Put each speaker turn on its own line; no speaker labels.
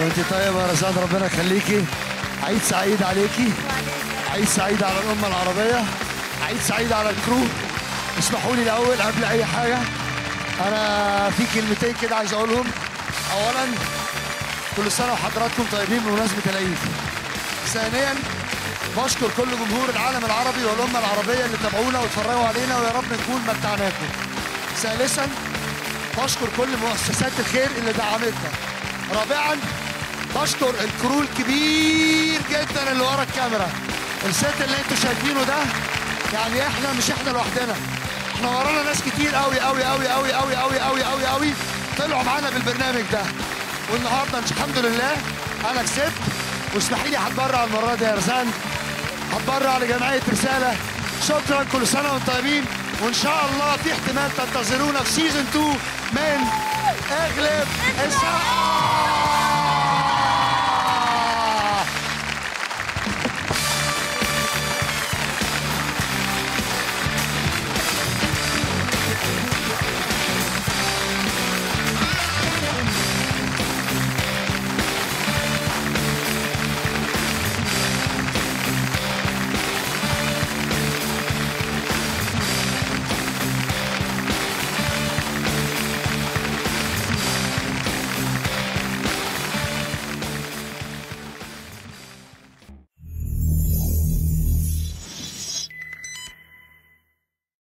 وأنت طيبه يا رزان ربنا يخليكي. عيد سعيد عليكي. عيد سعيد على الأمة العربية. عيد سعيد على الكرو. اسمحوا لي الأول قبل أي حاجة. أنا في كلمتين كده عايز أقولهم. اولا كل سنة وحضراتكم طيبين بمناسبة العيد. ثانيا بشكر كل جمهور العالم العربي والأمة العربية اللي تابعونا واتفرجوا علينا ويا رب نكون متعناكم. ثالثا بشكر كل مؤسسات الخير اللي دعمتنا. رابعا بشكر الكرو الكبير جدا اللي ورا الكاميرا. الست اللي أنتوا شايفينه ده يعني إحنا مش إحنا لوحدنا. إحنا ورانا ناس كتير قوي قوي قوي قوي قوي قوي قوي قوي قوي. طلعوا معانا بالبرنامج ده. والنهارده الحمد لله أنا كسبت. واسمحي لي هتبرع المرة دي يا رزان. هتبرع لجمعية رسالة. شكرا كل سنة وأنتم طيبين. وإن شاء الله في احتمال تنتظرونا في سيزون 2 من أغلب الساعة